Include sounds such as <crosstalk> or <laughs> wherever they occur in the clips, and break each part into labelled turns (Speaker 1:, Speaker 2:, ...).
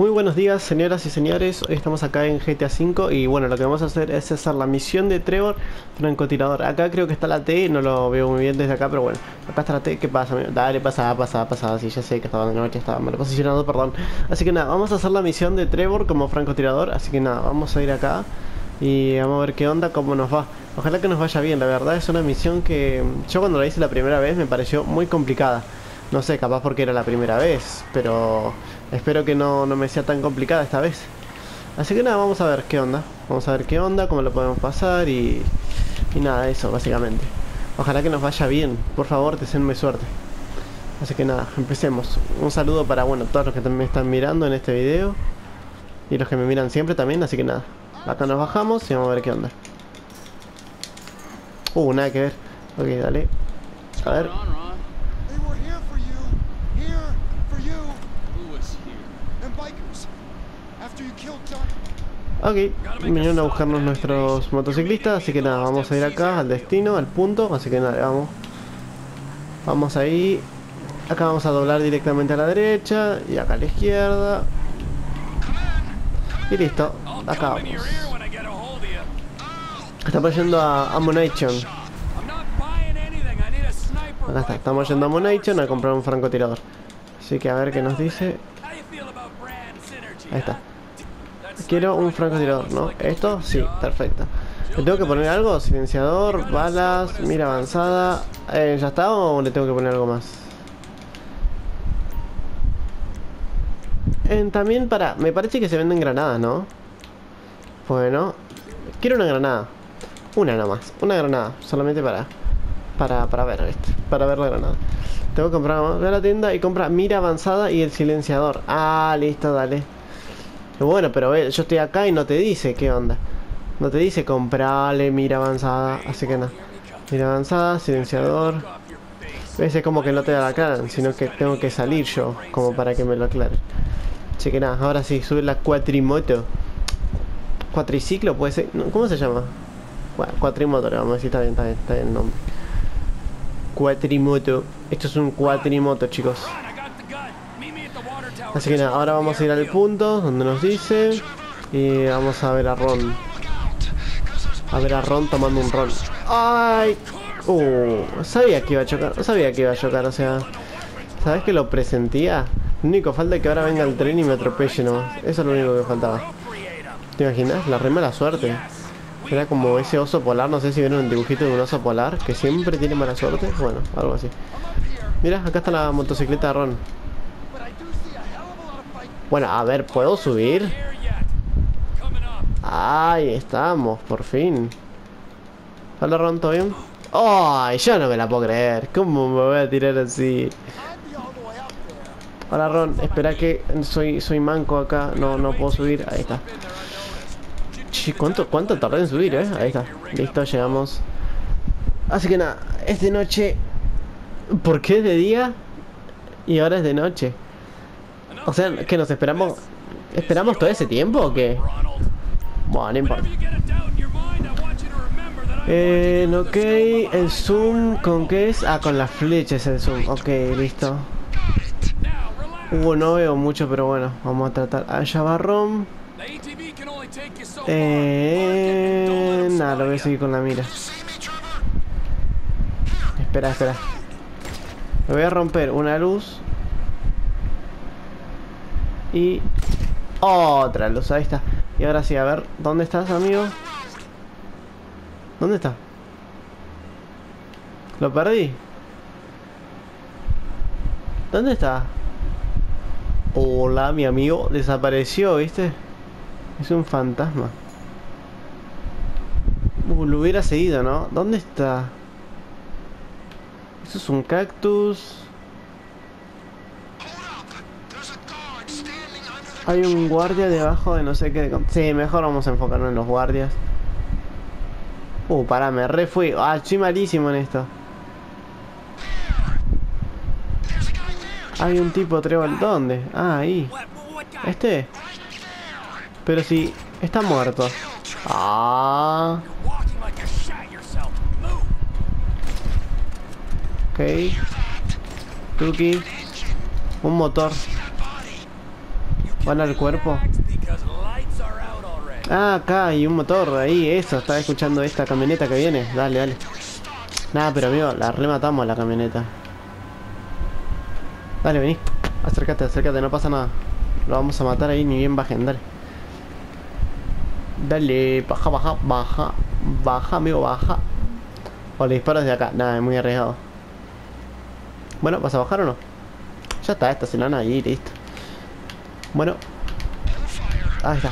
Speaker 1: Muy buenos días señoras y señores, hoy estamos acá en GTA V y bueno, lo que vamos a hacer es hacer la misión de Trevor francotirador. Acá creo que está la T, no lo veo muy bien desde acá, pero bueno, acá está la T, ¿qué pasa? Dale, pasa, pasa, pasa, sí, ya sé que estaba de noche, estaba mal posicionado, perdón. Así que nada, vamos a hacer la misión de Trevor como francotirador, así que nada, vamos a ir acá y vamos a ver qué onda, cómo nos va. Ojalá que nos vaya bien, la verdad es una misión que yo cuando la hice la primera vez me pareció muy complicada. No sé, capaz porque era la primera vez, pero espero que no, no me sea tan complicada esta vez. Así que nada, vamos a ver qué onda. Vamos a ver qué onda, cómo lo podemos pasar y, y nada, eso básicamente. Ojalá que nos vaya bien, por favor, deseenme suerte. Así que nada, empecemos. Un saludo para, bueno, todos los que me están mirando en este video. Y los que me miran siempre también, así que nada. Acá nos bajamos y vamos a ver qué onda. Uh, nada que ver. Ok, dale. A ver. Ok, vinieron a buscarnos nuestros motociclistas, así que nada, vamos a ir acá al destino, al punto, así que nada, vamos. Vamos ahí. Acá vamos a doblar directamente a la derecha y acá a la izquierda. Y listo, acá vamos. Estamos yendo a Ammunition.
Speaker 2: I'm not buying anything. I need a sniper
Speaker 1: Acá está, estamos yendo a
Speaker 2: like
Speaker 1: Ammunition a comprar un francotirador. Así que a ver qué nos dice. Ahí está. Quiero un francotirador, ¿no? ¿Esto? Sí, perfecto. ¿Le tengo que poner algo? Silenciador, balas, mira avanzada. Eh, ¿Ya está o le tengo que poner algo más? Eh, también para... Me parece que se venden granadas, ¿no? Bueno. Quiero una granada. Una nomás. Una granada. Solamente para... Para, para ver, ¿viste? Para ver la granada. Tengo que comprar... Voy a la tienda y compra mira avanzada y el silenciador. Ah, listo, dale. Bueno, pero ve, yo estoy acá y no te dice qué onda. No te dice comprale mira avanzada. Así que nada. Mira avanzada, silenciador. Ves, es como que no te la aclaran, sino que tengo que salir yo, como para que me lo aclaren. Así que nada, ahora sí, sube la cuatrimoto. Cuatriciclo puede ser. ¿Cómo se llama? Bueno, cuatrimoto le vamos a decir, está bien, está bien, está bien el nombre. Cuatrimoto. Esto es un cuatrimoto, chicos. Así que nada, ahora vamos a ir al punto donde nos dice. Y vamos a ver a Ron. A ver a Ron tomando un Ron. ¡Ay! Uh, sabía que iba a chocar, sabía que iba a chocar, o sea. ¿Sabes que lo presentía? Lo único falta que ahora venga el tren y me atropelle nomás. Eso es lo único que faltaba. ¿Te imaginas? La re mala suerte. Era como ese oso polar, no sé si vieron el dibujito de un oso polar que siempre tiene mala suerte. Bueno, algo así. Mira, acá está la motocicleta de Ron. Bueno, a ver, ¿puedo subir? Ahí estamos, por fin. Hola Ron, ¿todo bien? ¡Ay! yo no me la puedo creer. ¿Cómo me voy a tirar así? Hola Ron, espera que soy soy manco acá. No, no puedo subir. Ahí está. ¿cuánto, cuánto tardé en subir, eh? Ahí está. Listo, llegamos. Así que nada, es de noche. ¿Por qué es de día? Y ahora es de noche. O sea, ¿que nos esperamos? ¿Esperamos todo ese tiempo o qué? Bueno, no importa.
Speaker 2: I'm
Speaker 1: Eh, ok, el zoom, ¿con qué es? Ah, con las flechas el zoom, ok, listo. Uh, no veo mucho, pero bueno, vamos a tratar. Allá va Rom. Eh, nada, lo voy a seguir con la mira. Espera, espera. Me voy a romper una luz. Y otra luz, ahí está. Y ahora sí, a ver, ¿dónde estás, amigo? ¿Dónde está? ¿Lo perdí? ¿Dónde está? Hola, mi amigo desapareció, ¿viste? Es un fantasma. Uh, lo hubiera seguido, ¿no? ¿Dónde está? Eso es un cactus. Hay un guardia debajo de no sé qué. Sí, mejor vamos a enfocarnos en los guardias. Uh, pará, me re fui. Ah, estoy malísimo en esto. Hay un tipo trébol. ¿Dónde? Ah, ahí. ¿Este? Pero si está muerto. Ah, ok. Tuki. Un motor. Van al cuerpo. Ah, acá hay un motor, ahí, eso, estaba escuchando esta camioneta que viene. Dale, dale. Nada, pero amigo, la rematamos la camioneta. Dale, vení. Acércate, acércate, no pasa nada. Lo vamos a matar ahí, ni bien bajen, dale. Dale, baja, baja, baja. Baja, amigo, baja. O le disparo desde acá. Nada, es muy arriesgado. Bueno, ¿vas a bajar o no? Ya está, estacionan ahí, listo. Bueno. Ahí está.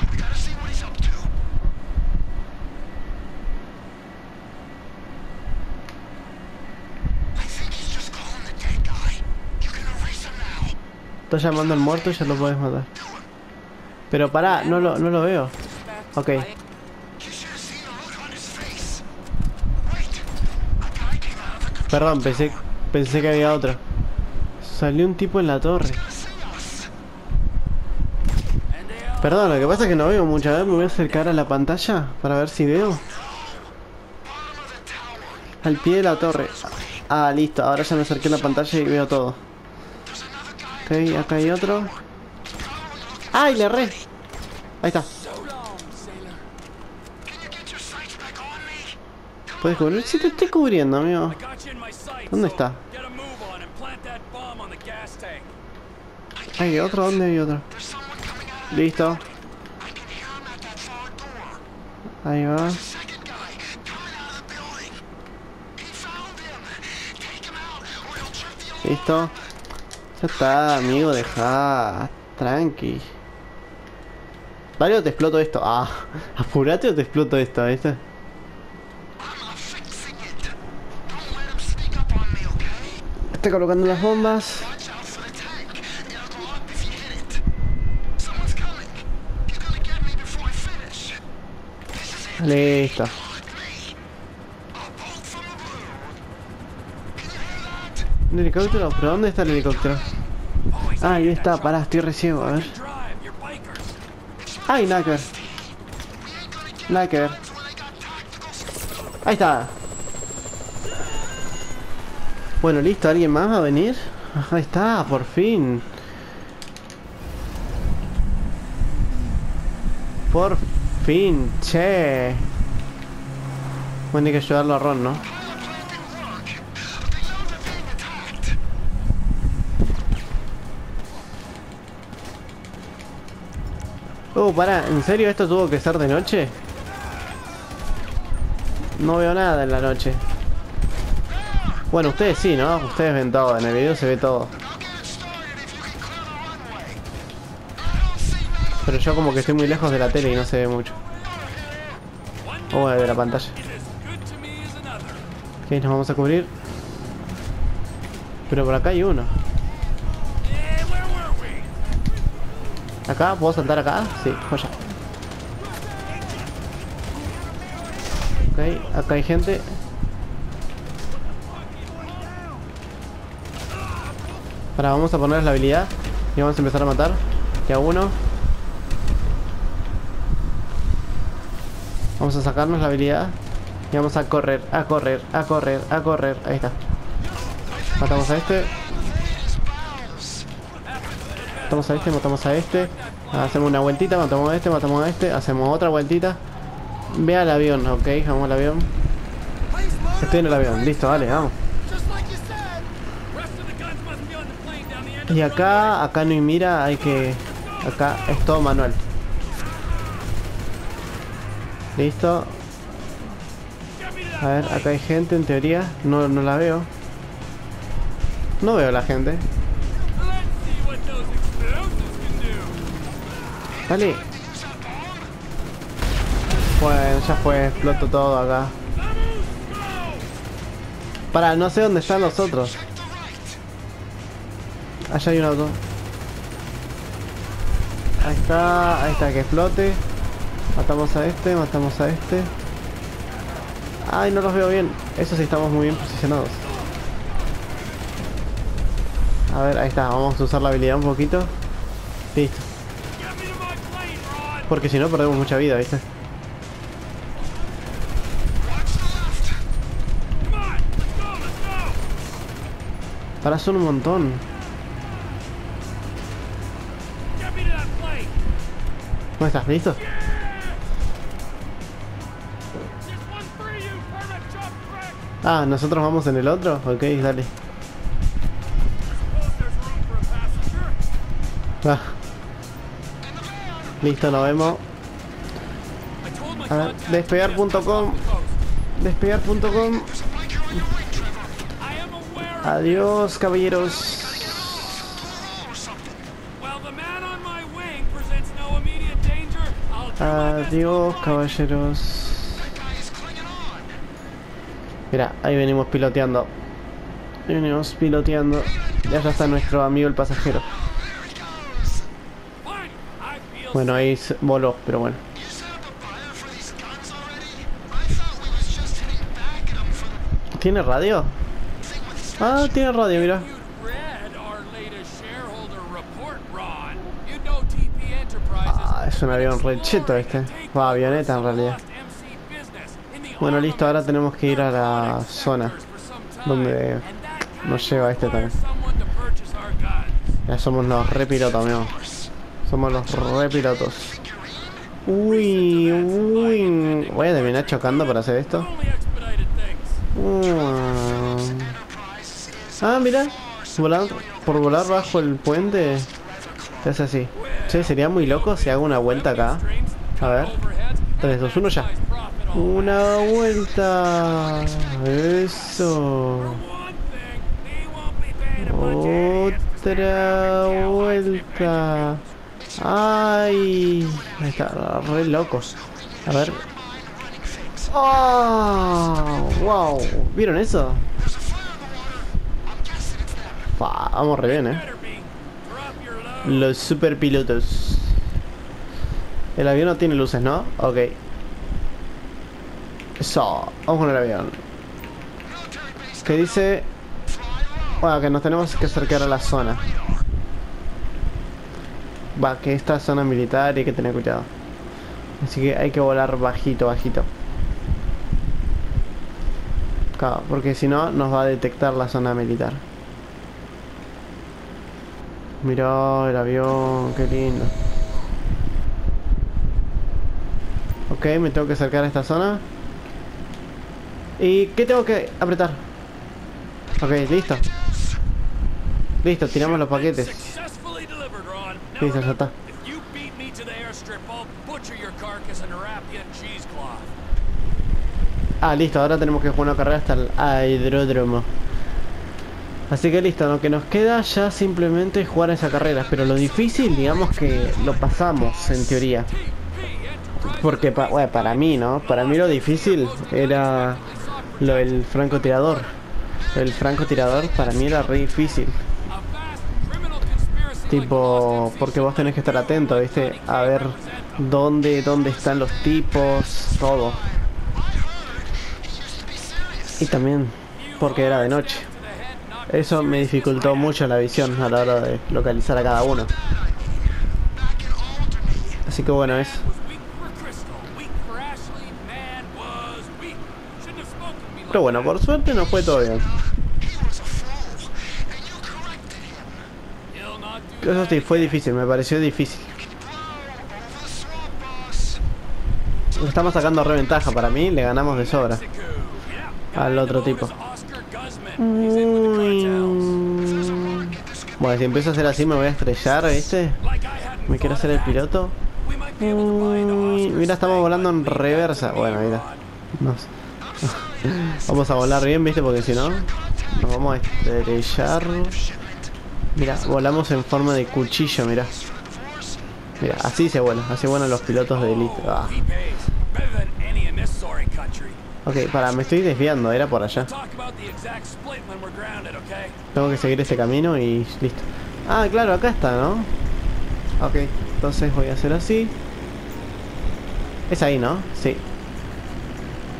Speaker 1: Está llamando al muerto y ya lo puedes matar. Pero pará, no lo, no lo veo. Ok. Perdón, pensé, pensé que había otro. Salió un tipo en la torre. Perdón, lo que pasa es que no veo mucho. A me voy a acercar a la pantalla para ver si veo. Al pie de la torre. Ah, listo. Ahora ya me acerqué a la pantalla y veo todo. Ok, acá hay otro. ¡Ay, le erré! Ahí está. ¿Puedes cubrir? Sí, te estoy cubriendo, amigo. ¿Dónde está? ¿Hay otro? ¿Dónde hay otro? Listo. Ahí va. Listo. Ya está, amigo, deja. Tranqui. Dale o te exploto esto. Ah, <laughs> apurate o te exploto esto, ¿viste? Estoy colocando las bombas. Listo. ¿Un helicóptero? ¿Pero dónde está el helicóptero? Ah, ahí está, pará, estoy recién, a ver. ¡Ay, nada que. Ahí está. Bueno, listo, ¿alguien más va a venir? Ahí está, por fin. Por fin, che. Bueno, hay que ayudarlo a Ron, ¿no? Oh, pará, ¿en serio esto tuvo que ser de noche? No veo nada en la noche. Bueno, ustedes sí, ¿no? Ustedes ven todo, en el video se ve todo. Yo como que estoy muy lejos de la tele y no se ve mucho. O de la pantalla. Ok, nos vamos a cubrir. Pero por acá hay uno. ¿Acá? ¿Puedo saltar acá? Sí, joya. Ok, acá hay gente. Ahora vamos a poner la habilidad y vamos a empezar a matar. Ya uno. Vamos a sacarnos la habilidad y vamos a correr, a correr, a correr, a correr. Ahí está. Matamos a este. Matamos a este, matamos a este. Hacemos una vueltita, matamos a este, matamos a este. Hacemos otra vueltita. Ve al avión, ok, vamos al avión. Estoy en el avión, listo, vale, vamos. Y acá, acá no hay mira, hay que... Acá es todo manual. Listo. A ver, acá hay gente en teoría. No, no la veo. No veo a la gente. Dale. Bueno, ya fue, exploto todo acá. Para, no sé dónde están los otros. Allá hay un auto. Ahí está, ahí está, que explote. Matamos a este, matamos a este. Ay, no los veo bien. Eso sí, estamos muy bien posicionados. A ver, ahí está, vamos a usar la habilidad un poquito. Listo. Porque si no perdemos mucha vida, ¿viste? Para son un montón. ¿Cómo estás? ¿Listo? Ah, ¿nosotros vamos en el otro? Ok, dale. Ah. Listo, nos vemos. Despegar.com. Despegar.com. Adiós, caballeros.
Speaker 2: While the
Speaker 1: Mira, ahí venimos piloteando. Ahí venimos piloteando. Y allá está nuestro amigo el pasajero. Bueno, ahí voló, pero bueno. ¿Tiene radio? Ah, tiene radio, mira. Ah, es un avión re cheto este. Va, avioneta en realidad. Bueno, listo, ahora tenemos que ir a la zona donde nos lleva este también. Ya somos los repilotos, amigo. Somos los repilotos. Uy, uy. Voy a terminar chocando para hacer esto. Mm. Ah, mira. Volar, por volar bajo el puente. Se hace así. Che, sería muy loco si hago una vuelta acá. A ver. 3, 2, 1 ya. Una vuelta. Eso. Otra vuelta. Ay. Está, re locos. A ver. ¡Oh! ¡Wow! ¿Vieron eso? Vamos re bien, eh. Los super pilotos. El avión no tiene luces, ¿no? Ok. Eso. Vamos con el avión. Que dice... Bueno, que nos tenemos que acercar a la zona. Va, que esta zona militar y hay que tener cuidado. Así que hay que volar bajito, bajito. Claro, porque si no nos va a detectar la zona militar. Mirá el avión, qué lindo. Ok, me tengo que acercar a esta zona. ¿Y qué tengo que apretar? Ok, listo. Listo, tiramos los paquetes. Listo, ya está. Ah, listo, ahora tenemos que jugar una carrera hasta el aeródromo. Así que listo, lo que nos queda ya simplemente es jugar esa carrera. Pero lo difícil, digamos que lo pasamos en teoría. Porque pa- para mí, ¿no? Para mí lo difícil era lo del francotirador. El francotirador para mí era re difícil. Tipo, porque vos tenés que estar atento, ¿viste? A ver dónde, dónde están los tipos, todo. Y también porque era de noche. Eso me dificultó mucho la visión a la hora de localizar a cada uno. Así que bueno, es... Pero bueno, por suerte nos fue todo bien. Eso sí, fue difícil, me pareció difícil. Estamos sacando reventaja para mí, le ganamos de sobra al otro tipo. Bueno, si empiezo a hacer así me voy a estrellar, ¿viste? Me quiero hacer el piloto. Mira, estamos volando en reversa. Bueno, mira.
Speaker 2: Ron.
Speaker 1: Nos- Vamos a volar bien, ¿viste? Porque si no, nos vamos a estrellar. Mira, volamos en forma de cuchillo, mira. Mira, así se vuela, así vuelan los pilotos de elite. Ah. Ok, para, me estoy desviando, era por allá. Tengo que seguir este camino y listo. Ah, claro, acá está, ¿no? Ok, entonces voy a hacer así. Es ahí, ¿no? Sí.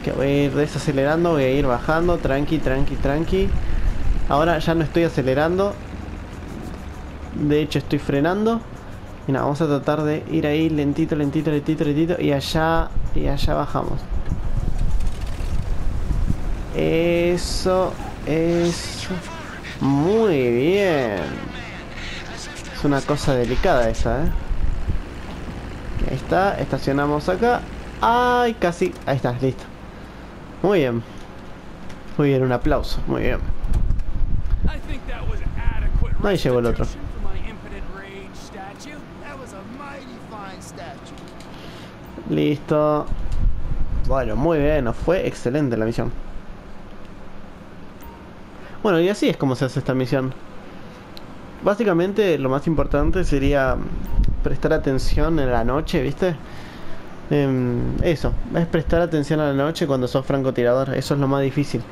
Speaker 1: Que voy a ir desacelerando, voy a ir bajando, tranqui, tranqui, tranqui. Ahora ya no estoy acelerando. De hecho estoy frenando. Y nada, vamos a tratar de ir ahí lentito, lentito, lentito, lentito. Y allá, y allá bajamos. Eso, eso. Muy bien. Es una cosa delicada esa, ¿eh? Ahí está, estacionamos acá. Ay, casi. Ahí está, listo. Muy bien. Muy bien, un aplauso. Muy bien. Ahí llegó el otro. Listo. Bueno, muy bien, fue excelente la misión. Bueno, y así es como se hace esta misión. Básicamente lo más importante sería prestar atención en la noche, ¿viste? Em, eso, es prestar atención a la noche cuando sos francotirador, eso es lo más difícil.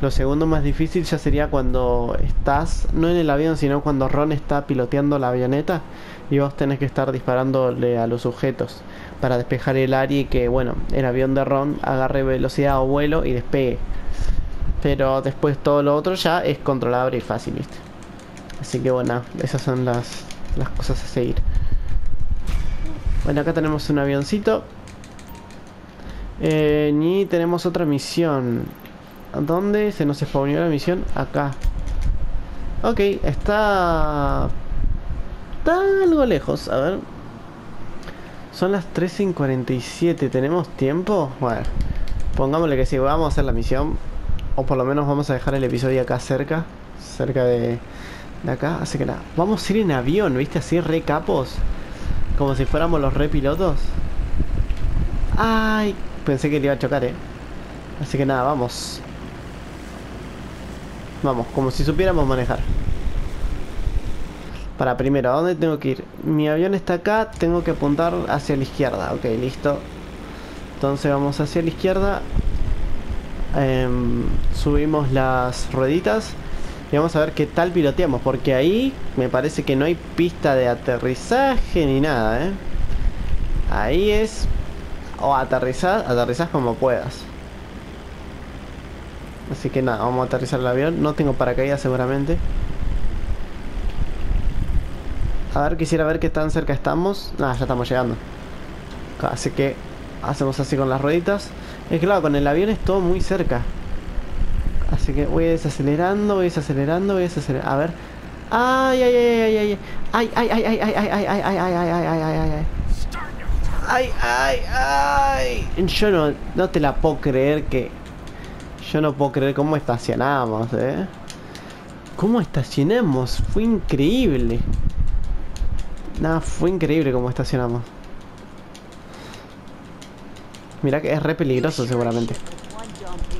Speaker 1: Lo segundo más difícil ya sería cuando estás, no en el avión, sino cuando Ron está piloteando la avioneta y vos tenés que estar disparándole a los sujetos para despejar el área y que, bueno, el avión de Ron agarre velocidad o vuelo y despegue. Pero después todo lo otro ya es controlable y fácil, ¿viste? Así que bueno, esas son las, las cosas a seguir. Bueno, acá tenemos un avioncito. Eh, y tenemos otra misión. ¿Dónde se nos spawneó la misión? Acá. Ok, está... Está algo lejos, a ver. Son las 13.47, ¿tenemos tiempo? Bueno, pongámosle que sí, vamos a hacer la misión. O por lo menos vamos a dejar el episodio acá cerca. Cerca de, de acá. Así que nada, vamos a ir en avión, ¿viste? Así re capos. Como si fuéramos los re pilotos. Ay, pensé que le iba a chocar, eh. Así que nada, vamos. Vamos, como si supiéramos manejar. Para primero, ¿a dónde tengo que ir? Mi avión está acá, tengo que apuntar hacia la izquierda. Ok, listo. Entonces vamos hacia la izquierda. Em, subimos las rueditas. Y vamos a ver qué tal piloteamos. Porque ahí me parece que no hay pista de aterrizaje ni nada, ¿eh? Ahí es... O aterrizar, aterrizás como puedas. Así que nada, vamos a aterrizar el avión. No tengo paracaídas seguramente. A ver, quisiera ver qué tan cerca estamos. Nada, ya estamos llegando. Así que hacemos así con las rueditas. Es claro, con el avión es todo muy cerca. Así que voy desacelerando, voy desacelerando, voy desacelerando. A ver. Ay, ay, ay, ay, ay. Ay, ay, ay, ay, ay, ay, ay, ay, ay, ay, ay, ay, ay, ay, ay. Ay, ay, ay. Yo no, no te la puedo creer que. Yo no puedo creer cómo estacionamos, eh. ¿Cómo estacionamos? Fue increíble. Nada, fue increíble cómo estacionamos. Mira que es re peligroso seguramente.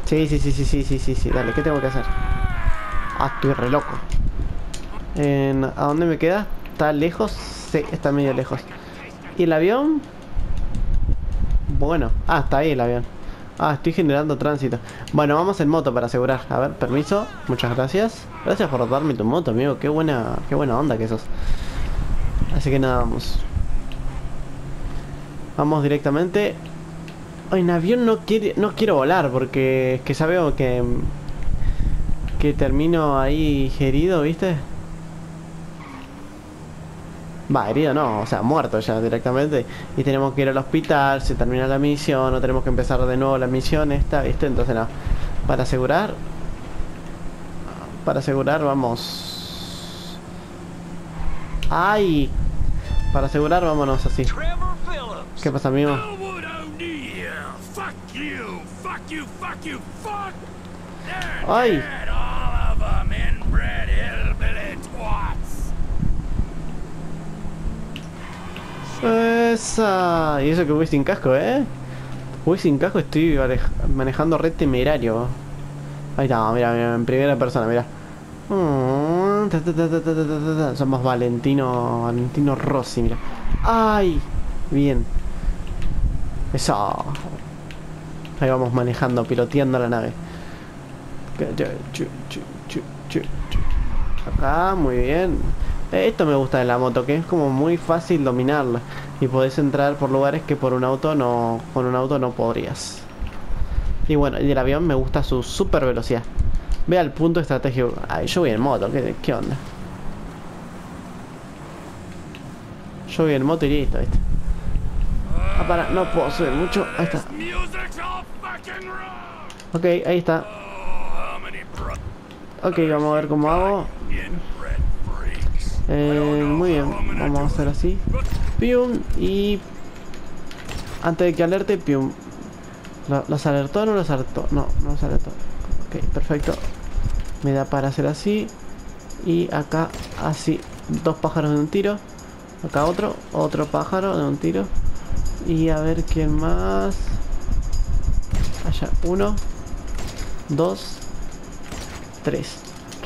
Speaker 1: Sí, sí, sí, sí, sí, sí, sí, sí. Dale, ¿qué tengo que hacer? Ah, estoy re loco. En- ¿A dónde me queda? ¿Está lejos? Sí, está medio lejos. ¿Y el avión? Bueno, ah, está ahí el avión. Ah, estoy generando tránsito. Bueno, vamos en moto para asegurar. A ver, permiso. Muchas gracias. Gracias por darme tu moto, amigo. Qué buena, qué buena onda que sos. Así que nada, vamos. Vamos directamente. Ay, en avión no quiere, no quiero volar porque es que ya veo que que termino ahí herido, ¿viste? Va, herido no, o sea, muerto ya directamente. Y tenemos que ir al hospital, se termina la misión, o tenemos que empezar de nuevo la misión esta, ¿viste? Entonces no. Para asegurar. Para asegurar, vamos. ¡Ay! Para asegurar, vámonos así. ¿Qué pasa, amigo?
Speaker 2: Elwood
Speaker 1: ¡Esa! Ah, y eso que voy sin casco, ¿eh? Voy sin casco, estoy manejando red temerario. Ahí está, mira, en primera persona, mira. Somos Valentino, Valentino Rossi, mira. ¡Ay! Bien. Eso. Ahí vamos manejando, piloteando la nave. Acá, muy bien. Esto me gusta de la moto, que es como muy fácil dominarla. Y podés entrar por lugares que por un auto no. Con un auto no podrías. Y bueno, y el avión me gusta su super velocidad. Vea el punto estratégico. Ay, yo voy en moto, ¿qué, qué onda? Yo voy en moto y listo, ¿viste? Ah, para, no puedo subir mucho. Ahí está. Ok, ahí está. Ok, vamos a ver cómo hago. Eh, muy bien, vamos a hacer así. Pium y Antes de que alerte, pium. ¿Lo- ¿Los alertó o no los alertó? No, no los alertó. Ok, perfecto. Me da para hacer así. Y acá así. Dos pájaros de un tiro. Acá otro. Otro pájaro de un tiro. Y a ver quién más. Allá. Uno. Dos. Tres.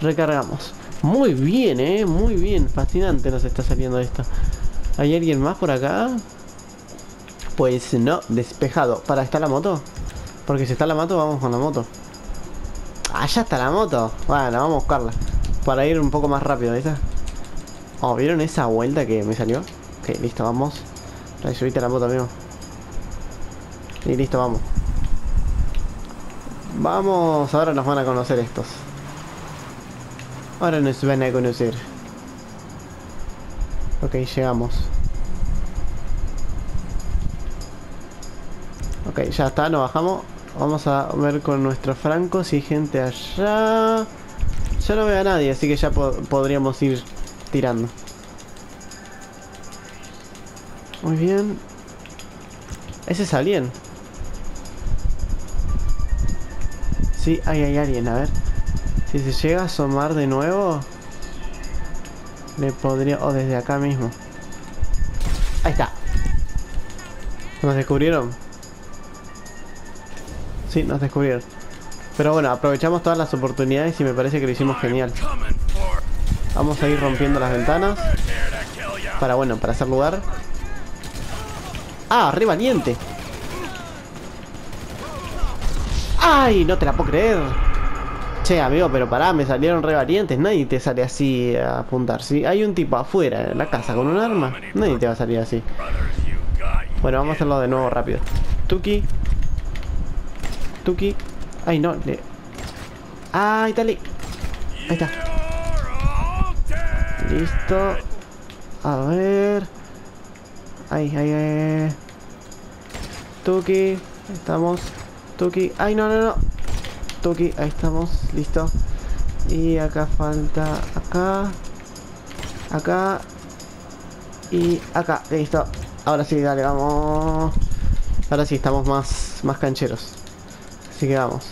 Speaker 1: Recargamos. Muy bien, eh. Muy bien. Fascinante nos está saliendo esto. ¿Hay alguien más por acá? Pues no, despejado. ¿Para está la moto? Porque si está la moto, vamos con la moto. Ah, ya está la moto. Bueno, vamos a buscarla. Para ir un poco más rápido, ¿viste? Oh, ¿vieron esa vuelta que me salió? Ok, listo, vamos. Subiste a la moto, amigo. Y listo, vamos. Vamos, ahora nos van a conocer estos. Ahora nos van a conocer. Ok, llegamos. Ok, ya está, nos bajamos. Vamos a ver con nuestro franco si hay gente allá. Ya no veo a nadie, así que ya po- podríamos ir tirando. Muy bien. Ese es alguien. Sí, ahí hay alguien, a ver. Si se llega a asomar de nuevo. Le podría... O desde acá mismo. Ahí está. ¿Nos descubrieron? Sí, nos descubrieron. Pero bueno, aprovechamos todas las oportunidades y me parece que lo hicimos genial. Vamos a ir rompiendo las ventanas. Para, bueno, para hacer lugar. ¡Ah, re valiente! ¡Ay! No te la puedo creer. Che, amigo, pero pará, me salieron re valientes. Nadie te sale así a apuntar. Si hay un tipo afuera en la casa con un arma, nadie te va a salir así. Bueno, vamos a hacerlo de nuevo rápido. Tuki. Tuki. Ay, no. Le... Ay, dale. Ahí está. Listo. A ver. Ay, ay, ay. Tuki. Estamos. Tuki. Ay, no, no, no. Tuki. Ahí estamos. Listo. Y acá falta. Acá. Acá. Y acá. Listo. Ahora sí, dale, vamos. Ahora sí, estamos más, más cancheros. Así que vamos.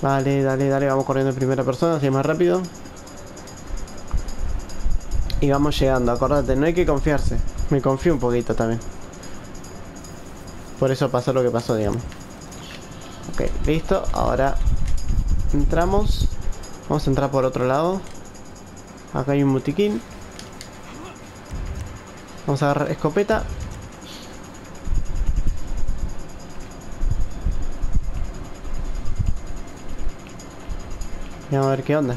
Speaker 1: Vale, dale, dale. Vamos corriendo en primera persona, así es más rápido. Y vamos llegando, acordate, no hay que confiarse. Me confío un poquito también. Por eso pasó lo que pasó, digamos. Ok, listo. Ahora entramos. Vamos a entrar por otro lado. Acá hay un botiquín. Vamos a agarrar escopeta. Y vamos a ver qué onda.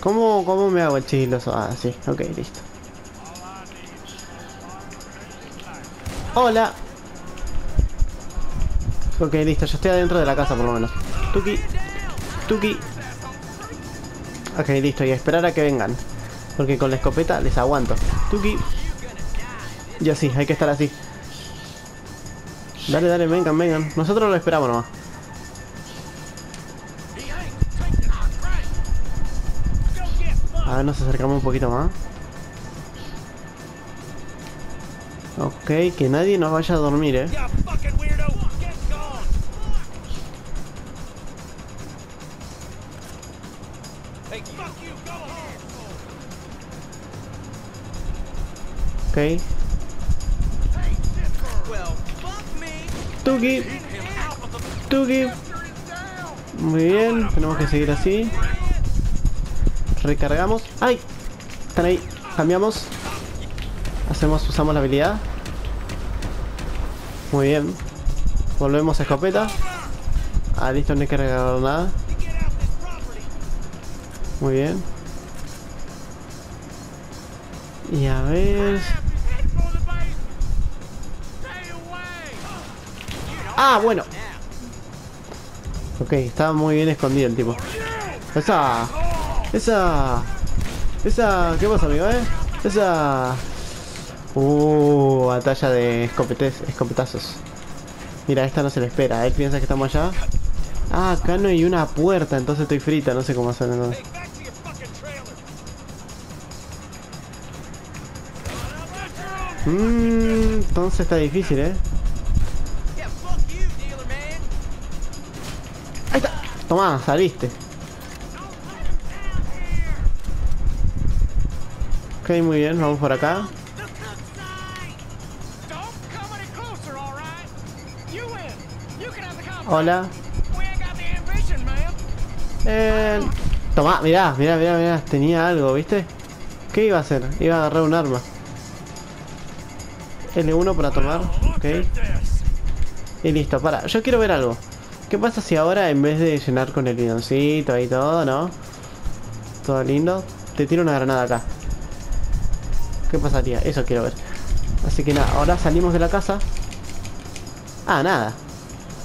Speaker 1: ¿Cómo, ¿Cómo me hago el chiloso? Ah, sí, ok, listo. Hola. Ok, listo, yo estoy adentro de la casa por lo menos. Tuki. Tuki. Ok, listo, y a esperar a que vengan. Porque con la escopeta les aguanto. Tuki. Y así, hay que estar así. Dale, dale, vengan, vengan. Nosotros lo esperamos nomás. A ver, nos acercamos un poquito más. Ok, que nadie nos vaya a dormir, eh. Ok. Tuki. Tuki. Muy bien, tenemos que seguir así. Recargamos. ¡Ay! Están ahí. Cambiamos. Hacemos, usamos la habilidad. Muy bien. Volvemos a escopeta. Ah, listo, no hay que recargar nada. Muy bien. Y a ver. Ah, bueno. Ok, estaba muy bien escondido el tipo. Esa. Esa. Esa. ¿Qué pasa, amigo, eh? Esa. Uh, batalla de escopetes, escopetazos. Mira, esta no se le espera. Él piensa que estamos allá. Ah, acá no hay una puerta, entonces estoy frita. No sé cómo hacer entonces. Mmm, entonces está difícil, ¿eh? Ahí está. Tomá, saliste. Ok, muy bien, vamos por acá. Hola. Eh, tomá, mirá, mirá, mirá, mirá. Tenía algo, ¿viste? ¿Qué iba a hacer? Iba a agarrar un arma. L1 para tomar. Ok. Y listo, para. Yo quiero ver algo. ¿Qué pasa si ahora en vez de llenar con el bidoncito y todo, ¿no? Todo lindo. Te tiro una granada acá. ¿Qué pasaría? Eso quiero ver. Así que nada, ahora salimos de la casa. Ah, nada.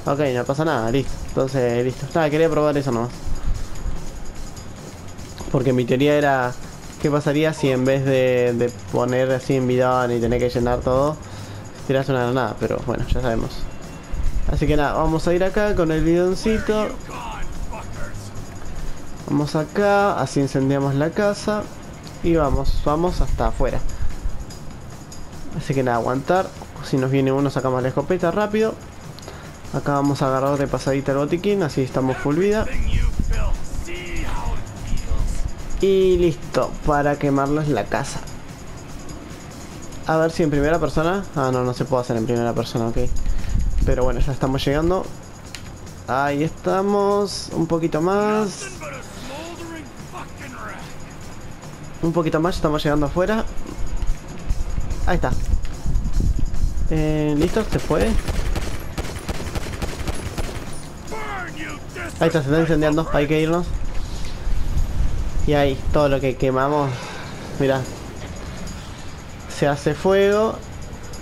Speaker 1: Ok, no pasa nada, listo. Entonces, listo. Nada, quería probar eso nomás. Porque mi teoría era... ¿Qué pasaría si en vez de, poner así en bidón y tener que llenar todo, tiras una granada? Pero bueno, ya sabemos. Así que nada, vamos a ir acá con el bidoncito. Vamos acá, así incendiamos la casa. Y vamos, vamos hasta afuera. Así que nada, aguantar. Si nos viene uno, sacamos la escopeta rápido. Acá vamos a agarrar de pasadita el botiquín, así estamos full vida. Y listo, para quemarlos la casa. A ver si en primera persona. Ah, no, no se puede hacer en primera persona, ok. Pero bueno, ya estamos llegando. Ahí estamos. Un poquito más. Un poquito más, estamos llegando afuera. Ahí está. Eh, ¿Listo? ¿Se puede? Ahí está, se está incendiando. Hay que irnos. Y ahí, todo lo que quemamos. Mira. Se hace fuego.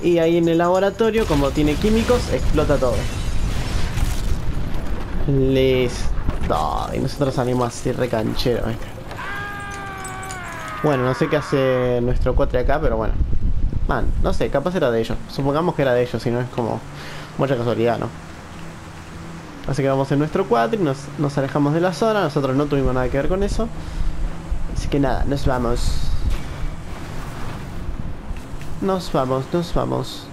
Speaker 1: Y ahí en el laboratorio, como tiene químicos, explota todo. Listo. Y nosotros salimos así recanchero. Bueno, no sé qué hace nuestro cuatre acá, pero bueno. No sé, capaz era de ellos. Supongamos que era de ellos, si no es como mucha casualidad, ¿no? Así que vamos en nuestro cuadro y nos, nos alejamos de la zona. Nosotros no tuvimos nada que ver con eso. Así que nada, nos vamos. Nos vamos, nos vamos.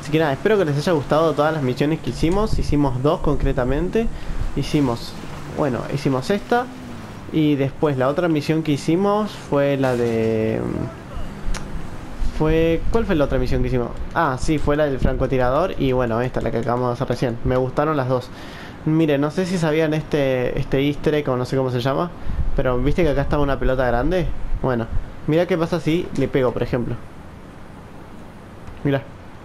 Speaker 1: Así que nada, espero que les haya gustado todas las misiones que hicimos. Hicimos dos concretamente. Hicimos, bueno, hicimos esta. Y después la otra misión que hicimos fue la de... Fue... ¿Cuál fue la otra misión que hicimos? Ah, sí, fue la del francotirador y bueno, esta, la que acabamos de hacer recién. Me gustaron las dos. Mire, no sé si sabían este, este easter o no sé cómo se llama, pero ¿viste que acá está una pelota grande? Bueno, mira qué pasa si le pego, por ejemplo. Mira,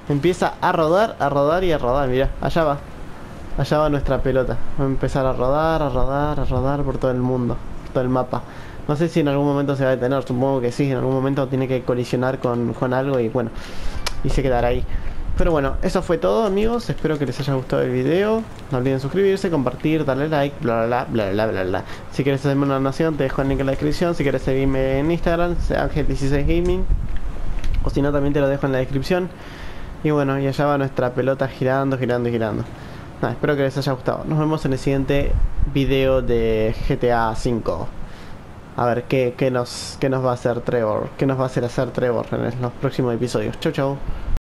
Speaker 1: empieza a rodar, a rodar y a rodar, mira, allá va. Allá va nuestra pelota. Va a empezar a rodar, a rodar, a rodar por todo el mundo, por todo el mapa. No sé si en algún momento se va a detener, supongo que sí, en algún momento tiene que colisionar con, con algo y bueno, y se quedará ahí. Pero bueno, eso fue todo amigos, espero que les haya gustado el video. No olviden suscribirse, compartir, darle like, bla bla bla bla bla bla. Si quieres hacerme una donación te dejo el link en la descripción. Si quieres seguirme en Instagram, Ángel16Gaming. O si no también te lo dejo en la descripción. Y bueno, y allá va nuestra pelota girando, girando y girando. Nada, espero que les haya gustado. Nos vemos en el siguiente video de GTA V. A ver qué, qué, nos, qué nos va a hacer Trevor. Qué nos va a hacer hacer Trevor en los próximos episodios. Chau chau.